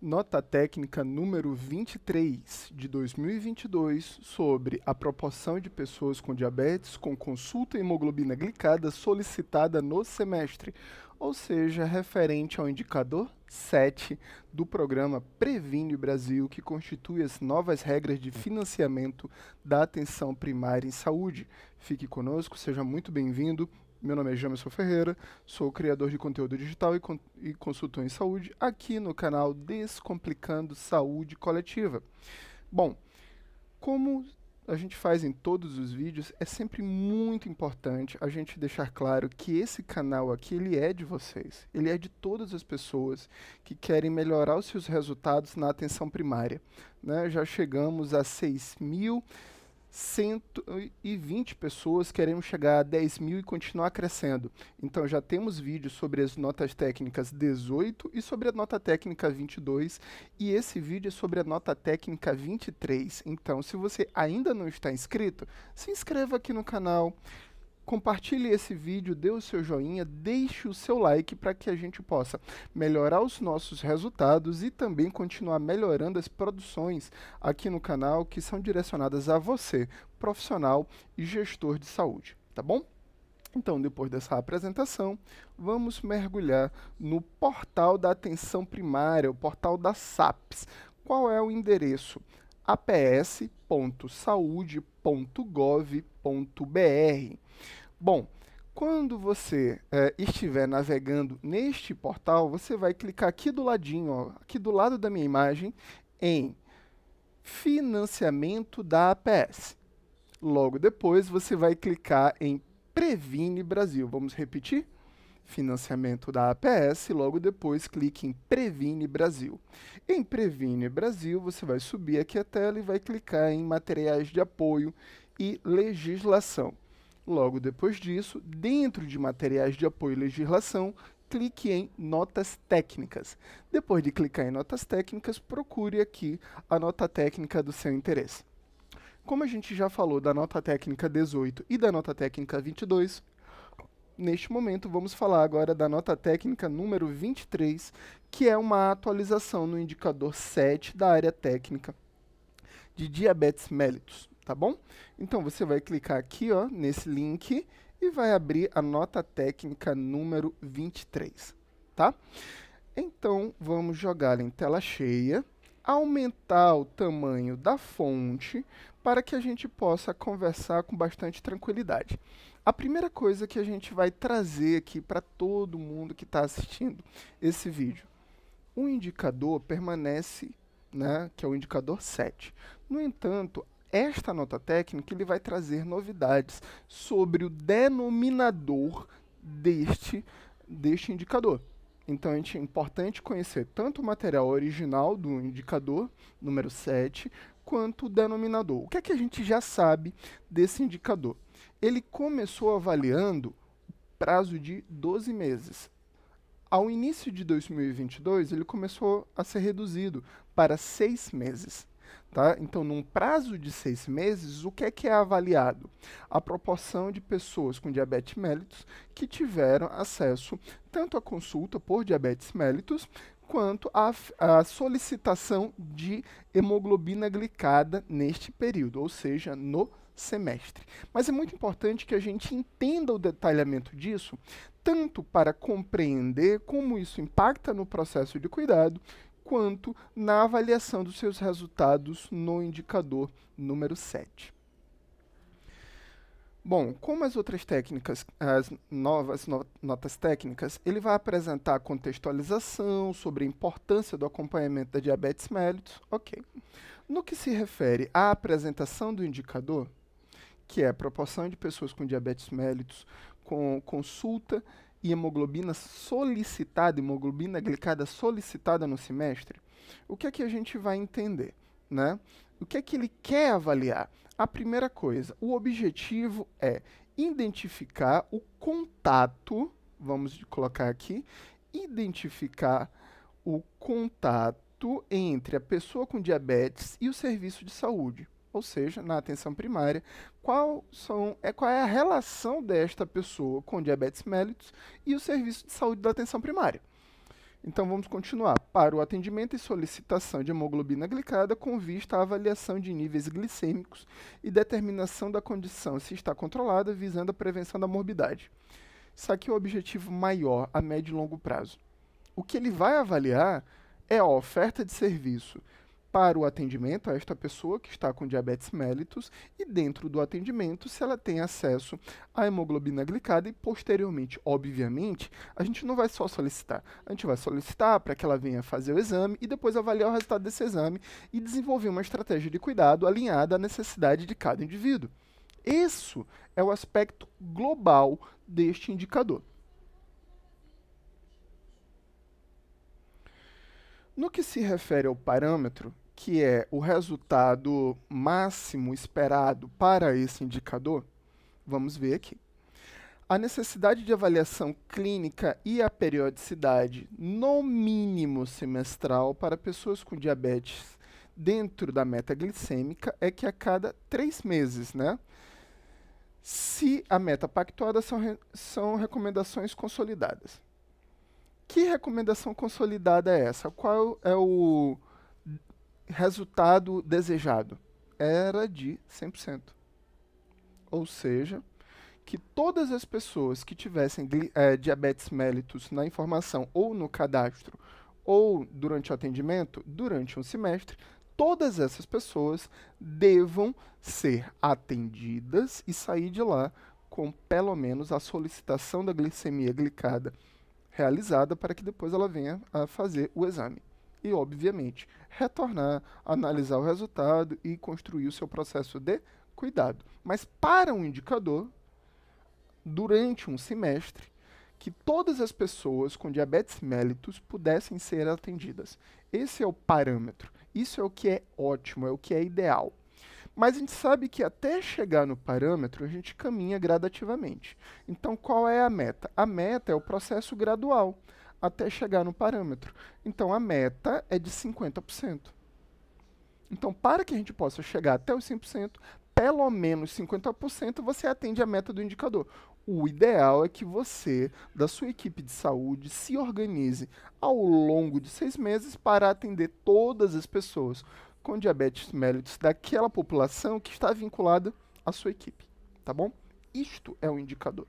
Nota técnica número 23 de 2022 sobre a proporção de pessoas com diabetes com consulta hemoglobina glicada solicitada no semestre, ou seja, referente ao indicador 7 do programa Previne Brasil, que constitui as novas regras de financiamento da atenção primária em saúde. Fique conosco, seja muito bem-vindo. Meu nome é Jamerson Ferreira, sou criador de conteúdo digital e, con e, consultor em saúde aqui no canal Descomplicando Saúde Coletiva. Bom, como a gente faz em todos os vídeos, é sempre muito importante a gente deixar claro que esse canal aqui ele é de vocês, ele é de todas as pessoas que querem melhorar os seus resultados na atenção primária. Né? Já chegamos a 6 mil 120 pessoas, queremos chegar a 10 mil e continuar crescendo. Então já temos vídeos sobre as notas técnicas 18 e sobre a nota técnica 22 e esse vídeo é sobre a nota técnica 23. Então se você ainda não está inscrito, se inscreva aqui no canal, compartilhe esse vídeo, dê o seu joinha, deixe o seu like para que a gente possa melhorar os nossos resultados e também continuar melhorando as produções aqui no canal que são direcionadas a você, profissional e gestor de saúde, tá bom? Então, depois dessa apresentação, vamos mergulhar no portal da atenção primária, o portal da SAPS. Qual é o endereço? aps.saude.gov.br. Bom, quando você é, estiver navegando neste portal, você vai clicar aqui do ladinho, ó, aqui do lado da minha imagem, em Financiamento da APS. Logo depois, você vai clicar em Previne Brasil. Vamos repetir? Financiamento da APS, logo depois clique em Previne Brasil. Em Previne Brasil, você vai subir aqui a tela e vai clicar em Materiais de Apoio e Legislação. Logo depois disso, dentro de materiais de apoio e legislação, clique em Notas Técnicas. Depois de clicar em Notas Técnicas, procure aqui a nota técnica do seu interesse. Como a gente já falou da nota técnica 18 e da nota técnica 22, neste momento vamos falar agora da nota técnica número 23, que é uma atualização no indicador 7 da área técnica de diabetes mellitus tá bom? Então você vai clicar aqui, ó, nesse link e vai abrir a nota técnica número 23, tá? Então vamos jogar em tela cheia, aumentar o tamanho da fonte para que a gente possa conversar com bastante tranquilidade. A primeira coisa que a gente vai trazer aqui para todo mundo que está assistindo esse vídeo, o indicador permanece, né, que é o indicador 7. No entanto, esta nota técnica ele vai trazer novidades sobre o denominador deste, deste indicador. Então, é importante conhecer tanto o material original do indicador, número 7, quanto o denominador. O que é que a gente já sabe desse indicador? Ele começou avaliando prazo de 12 meses. Ao início de 2022, ele começou a ser reduzido para 6 meses. Tá? Então, num prazo de seis meses, o que é que é avaliado? A proporção de pessoas com diabetes mellitus que tiveram acesso tanto à consulta por diabetes mellitus quanto à solicitação de hemoglobina glicada neste período, ou seja, no semestre. Mas é muito importante que a gente entenda o detalhamento disso, tanto para compreender como isso impacta no processo de cuidado, quanto na avaliação dos seus resultados no indicador número 7. Bom, como as outras técnicas, as novas no notas técnicas, ele vai apresentar contextualização sobre a importância do acompanhamento da diabetes mellitus, ok. No que se refere à apresentação do indicador, que é a proporção de pessoas com diabetes mellitus com consulta e hemoglobina solicitada, hemoglobina glicada solicitada no semestre, o que é que a gente vai entender? Né? O que é que ele quer avaliar? A primeira coisa, o objetivo é identificar o contato, vamos colocar aqui, identificar o contato entre a pessoa com diabetes e o serviço de saúde ou seja, na atenção primária, qual, são, é, qual é a relação desta pessoa com diabetes mellitus e o serviço de saúde da atenção primária. Então vamos continuar. Para o atendimento e solicitação de hemoglobina glicada com vista à avaliação de níveis glicêmicos e determinação da condição se está controlada, visando a prevenção da morbidade. Isso aqui é o objetivo maior a médio e longo prazo. O que ele vai avaliar é a oferta de serviço para o atendimento a esta pessoa que está com diabetes mellitus e dentro do atendimento se ela tem acesso à hemoglobina glicada e posteriormente, obviamente, a gente não vai só solicitar, a gente vai solicitar para que ela venha fazer o exame e depois avaliar o resultado desse exame e desenvolver uma estratégia de cuidado alinhada à necessidade de cada indivíduo. Isso é o aspecto global deste indicador. No que se refere ao parâmetro, que é o resultado máximo esperado para esse indicador, vamos ver aqui. A necessidade de avaliação clínica e a periodicidade, no mínimo semestral, para pessoas com diabetes dentro da meta glicêmica é que a cada três meses, né? Se a meta pactuada são, re são recomendações consolidadas. Que recomendação consolidada é essa? Qual é o resultado desejado? Era de 100%. Ou seja, que todas as pessoas que tivessem é, diabetes mellitus na informação ou no cadastro ou durante o atendimento, durante um semestre, todas essas pessoas devam ser atendidas e sair de lá com pelo menos a solicitação da glicemia glicada realizada para que depois ela venha a fazer o exame. E, obviamente, retornar, analisar o resultado e construir o seu processo de cuidado. Mas para um indicador, durante um semestre, que todas as pessoas com diabetes mellitus pudessem ser atendidas. Esse é o parâmetro. Isso é o que é ótimo, é o que é ideal. Mas a gente sabe que até chegar no parâmetro, a gente caminha gradativamente. Então, qual é a meta? A meta é o processo gradual até chegar no parâmetro. Então, a meta é de 50%. Então, para que a gente possa chegar até os 100%, pelo menos 50% você atende a meta do indicador. O ideal é que você, da sua equipe de saúde, se organize ao longo de seis meses para atender todas as pessoas com diabetes mellitus daquela população que está vinculada à sua equipe, tá bom? Isto é um indicador.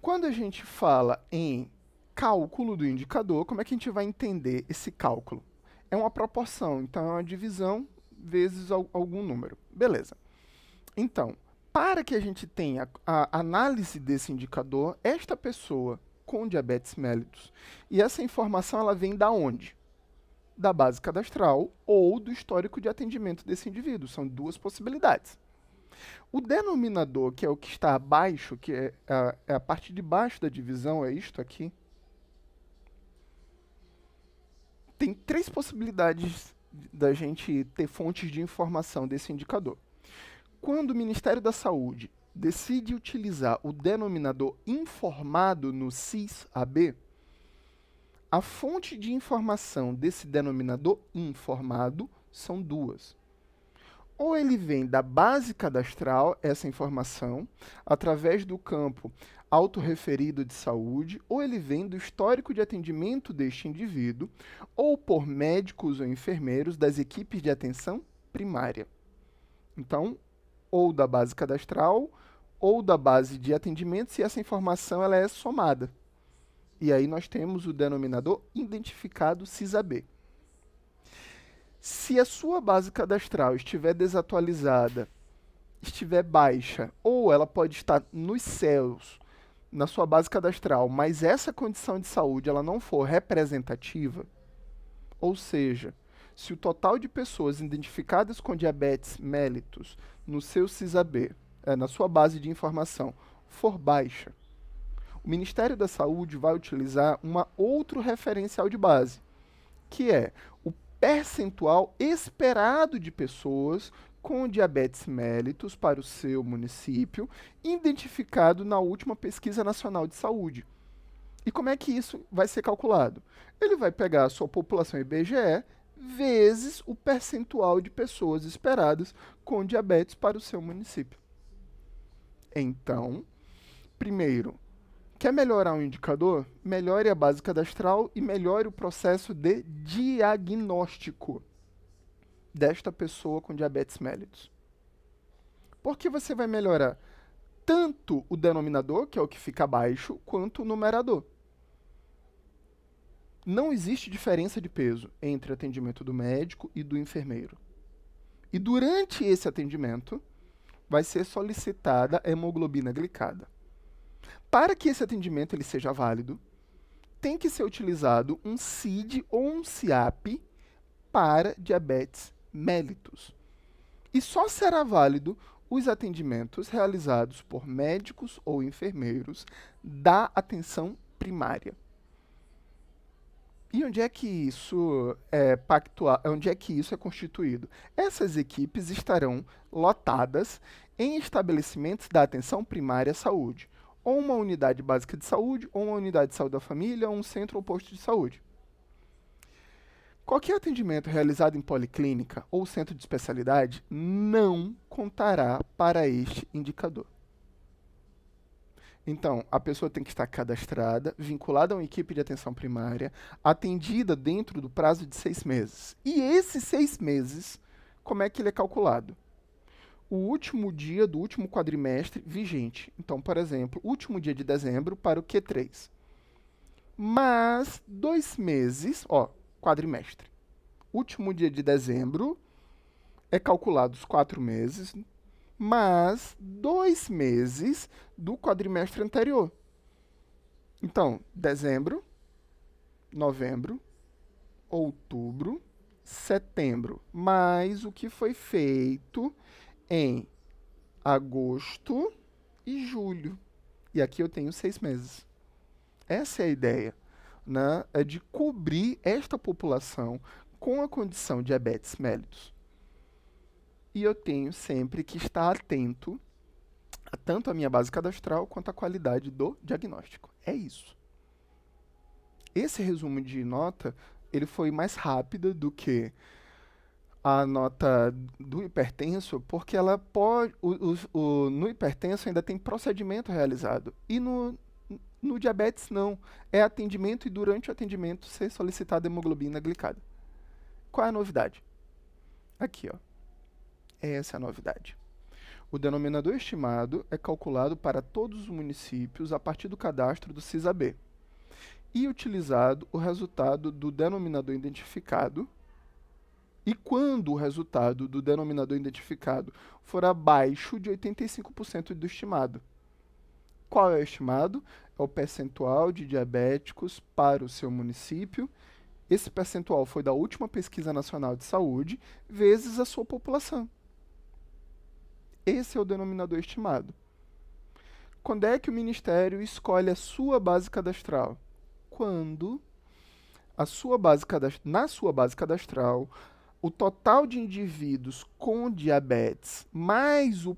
Quando a gente fala em cálculo do indicador, como é que a gente vai entender esse cálculo? É uma proporção, então é uma divisão vezes algum número. Beleza. Então, para que a gente tenha a análise desse indicador, esta pessoa com diabetes mellitus, e essa informação ela vem da onde? Da base cadastral ou do histórico de atendimento desse indivíduo. São duas possibilidades. O denominador, que é o que está abaixo, que é a, é a parte de baixo da divisão, é isto aqui. Tem três possibilidades da gente ter fontes de informação desse indicador. Quando o Ministério da Saúde decide utilizar o denominador informado no CIS-AB, a fonte de informação desse denominador informado são duas. Ou ele vem da base cadastral, essa informação, através do campo autorreferido de saúde, ou ele vem do histórico de atendimento deste indivíduo, ou por médicos ou enfermeiros das equipes de atenção primária. Então, ou da base cadastral, ou da base de atendimento, se essa informação ela é somada. E aí nós temos o denominador identificado CISAB. Se a sua base cadastral estiver desatualizada, estiver baixa, ou ela pode estar nos céus na sua base cadastral, mas essa condição de saúde ela não for representativa, ou seja, se o total de pessoas identificadas com diabetes mellitus no seu CISAB, é, na sua base de informação, for baixa, o Ministério da Saúde vai utilizar uma outro referencial de base, que é o percentual esperado de pessoas com diabetes mellitus para o seu município, identificado na última pesquisa nacional de saúde. E como é que isso vai ser calculado? Ele vai pegar a sua população IBGE vezes o percentual de pessoas esperadas com diabetes para o seu município. Então, primeiro, Quer melhorar um indicador? Melhore a base cadastral e melhore o processo de diagnóstico desta pessoa com diabetes mellitus. Porque você vai melhorar tanto o denominador, que é o que fica abaixo, quanto o numerador. Não existe diferença de peso entre atendimento do médico e do enfermeiro. E durante esse atendimento, vai ser solicitada a hemoglobina glicada. Para que esse atendimento ele seja válido, tem que ser utilizado um CID ou um CIAP para diabetes mellitus. E só será válido os atendimentos realizados por médicos ou enfermeiros da atenção primária. E onde é que isso é onde é que isso é constituído? Essas equipes estarão lotadas em estabelecimentos da atenção primária à saúde, ou uma unidade básica de saúde, ou uma unidade de saúde da família, ou um centro ou posto de saúde. Qualquer atendimento realizado em policlínica ou centro de especialidade não contará para este indicador. Então, a pessoa tem que estar cadastrada, vinculada a uma equipe de atenção primária, atendida dentro do prazo de seis meses. E esses seis meses, como é que ele é calculado? O último dia do último quadrimestre vigente. Então, por exemplo, último dia de dezembro para o Q3. Mas dois meses, ó, quadrimestre. Último dia de dezembro é calculado os quatro meses, mas dois meses do quadrimestre anterior. Então, dezembro, novembro, outubro, setembro, mais o que foi feito em agosto e julho. E aqui eu tenho seis meses. Essa é a ideia, né? É de cobrir esta população com a condição diabetes mellitus e eu tenho sempre que estar atento a tanto a minha base cadastral quanto a qualidade do diagnóstico. É isso. Esse resumo de nota, ele foi mais rápido do que a nota do hipertenso, porque ela pode, o, o, o, no hipertenso ainda tem procedimento realizado e no, no diabetes não, é atendimento e durante o atendimento ser solicitada hemoglobina glicada. Qual é a novidade? Aqui, ó. Essa é a novidade. O denominador estimado é calculado para todos os municípios a partir do cadastro do CISAB e utilizado o resultado do denominador identificado. E quando o resultado do denominador identificado for abaixo de 85% do estimado. Qual é o estimado? É o percentual de diabéticos para o seu município. Esse percentual foi da última pesquisa nacional de saúde vezes a sua população. Esse é o denominador estimado. Quando é que o Ministério escolhe a sua base cadastral? Quando a sua base na sua base cadastral, o total de indivíduos com diabetes mais o,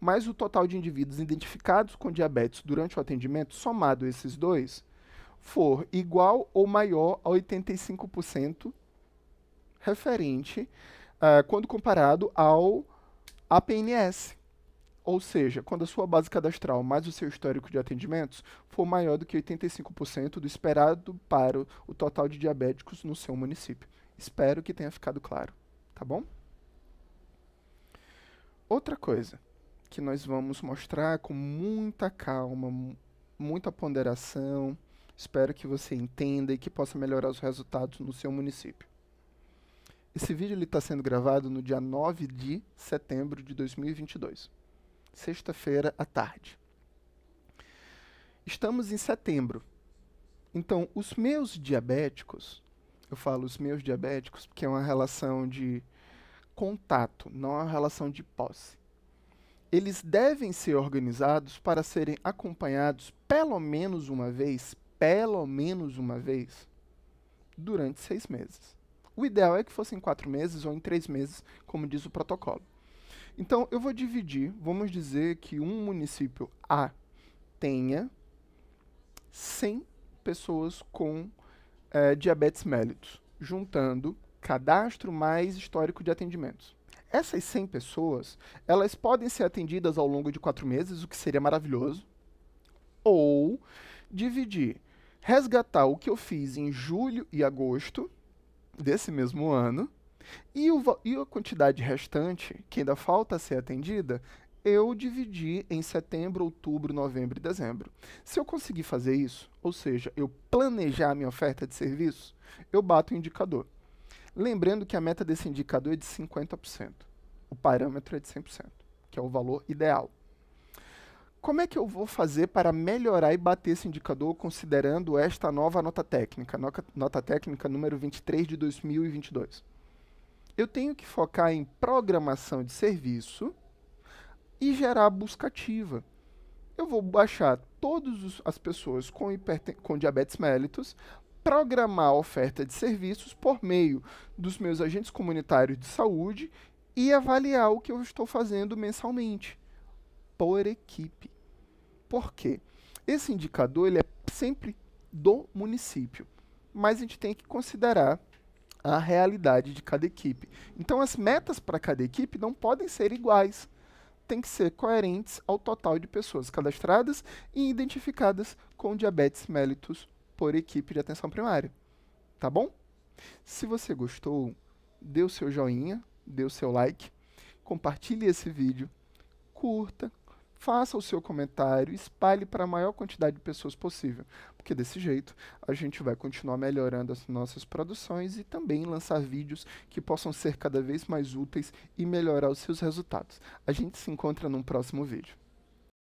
mais o total de indivíduos identificados com diabetes durante o atendimento, somado esses dois, for igual ou maior a 85% referente uh, quando comparado ao a PNS. Ou seja, quando a sua base cadastral mais o seu histórico de atendimentos for maior do que 85% do esperado para o total de diabéticos no seu município. Espero que tenha ficado claro, tá bom? Outra coisa que nós vamos mostrar com muita calma, muita ponderação, espero que você entenda e que possa melhorar os resultados no seu município. Esse vídeo está sendo gravado no dia 9 de setembro de 2022, sexta-feira à tarde. Estamos em setembro. Então, os meus diabéticos, eu falo os meus diabéticos porque é uma relação de contato, não é uma relação de posse. Eles devem ser organizados para serem acompanhados pelo menos uma vez, pelo menos uma vez, durante seis meses. O ideal é que fosse em quatro meses ou em três meses, como diz o protocolo. Então, eu vou dividir, vamos dizer que um município A tenha 100 pessoas com é, diabetes mellitus, juntando cadastro mais histórico de atendimentos. Essas 100 pessoas, elas podem ser atendidas ao longo de quatro meses, o que seria maravilhoso, Ou dividir, resgatar o que eu fiz em julho e agosto desse mesmo ano e, o, e a quantidade restante, que ainda falta ser atendida, eu dividi em setembro, outubro, novembro e dezembro. Se eu conseguir fazer isso, ou seja, eu planejar a minha oferta de serviço, eu bato o indicador. Lembrando que a meta desse indicador é de 50%. O parâmetro é de 100%, que é o valor ideal. Como é que eu vou fazer para melhorar e bater esse indicador considerando esta nova nota técnica, nota, técnica número 23 de 2022? Eu tenho que focar em programação de serviço, e gerar busca ativa. Eu vou baixar todas as pessoas com, com diabetes mellitus, programar a oferta de serviços por meio dos meus agentes comunitários de saúde e avaliar o que eu estou fazendo mensalmente por equipe. Por quê? Esse indicador ele é sempre do município, mas a gente tem que considerar a realidade de cada equipe. Então, as metas para cada equipe não podem ser iguais têm que ser coerentes ao total de pessoas cadastradas e identificadas com diabetes mellitus por equipe de atenção primária. Tá bom? Se você gostou, dê o seu joinha, dê o seu like, compartilhe esse vídeo, curta, faça o seu comentário, espalhe para a maior quantidade de pessoas possível, porque desse jeito a gente vai continuar melhorando as nossas produções e também lançar vídeos que possam ser cada vez mais úteis e melhorar os seus resultados. A gente se encontra num próximo vídeo.